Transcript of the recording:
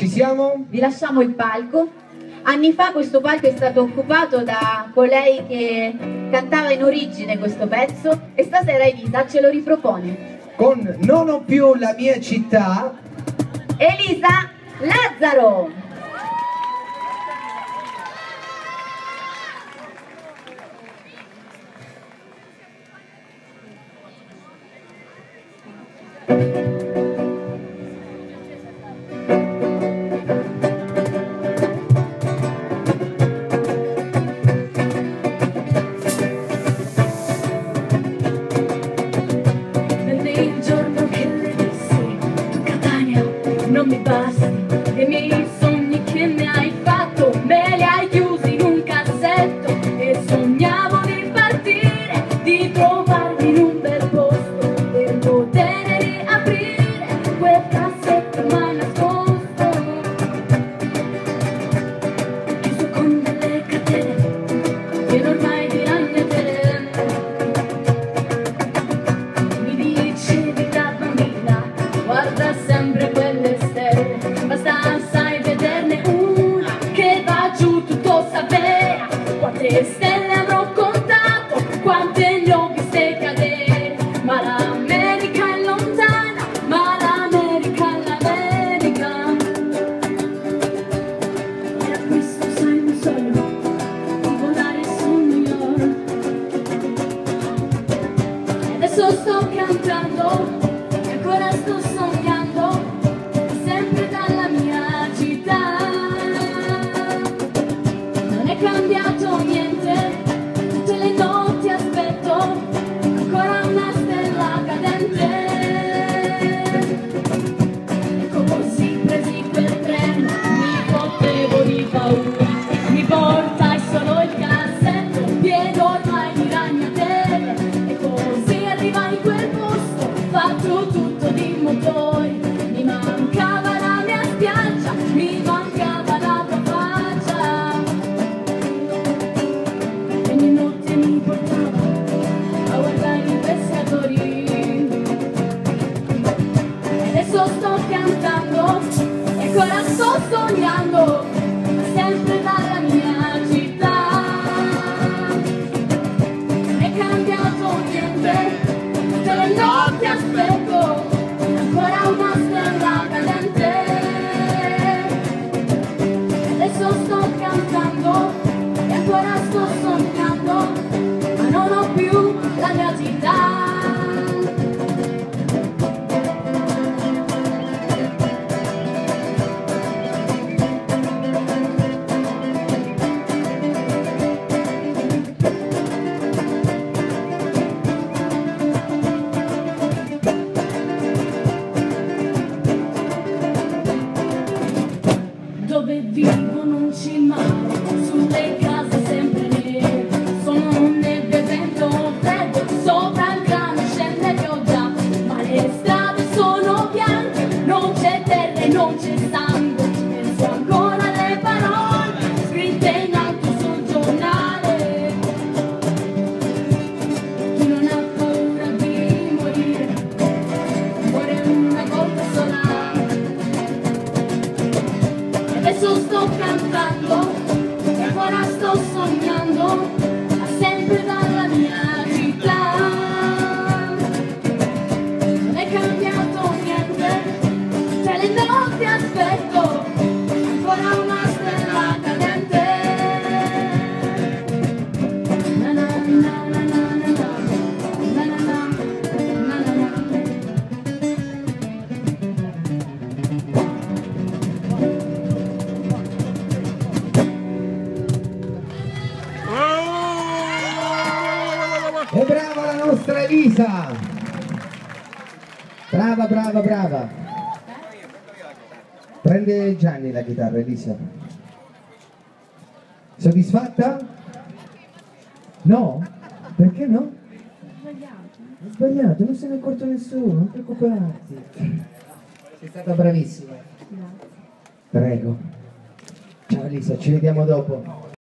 Ci siamo? Vi lasciamo il palco. Anni fa questo palco è stato occupato da colei che cantava in origine questo pezzo e stasera Elisa ce lo ripropone. Con Non ho più la mia città. Elisa Lazzaro! Venne non mi basti E i miei sogni che ne hai fatto Me li hai in un cassetto E sognavo di partire Quante stelle avrò contato, quante ne ho viste cadere, ma l'America è lontana, ma l'America è l'America. E a questo sogno, di volare su New York. Adesso sto cantando e ancora sto sognando cambiato niente, non c'è sangue, penso ancora alle parole scritte in alto sul giornale. Chi non ha paura di morire, muore una volta sola. Adesso sto cantando e ancora sto sognando ma sempre dalla E brava la nostra Elisa! Brava, brava, brava. Prende Gianni la chitarra, Elisa. Soddisfatta? No? Perché no? Ho sbagliato, non se ne è accorto nessuno, non preoccuparti. Sei stata bravissima. Prego. Ciao Elisa, ci vediamo dopo.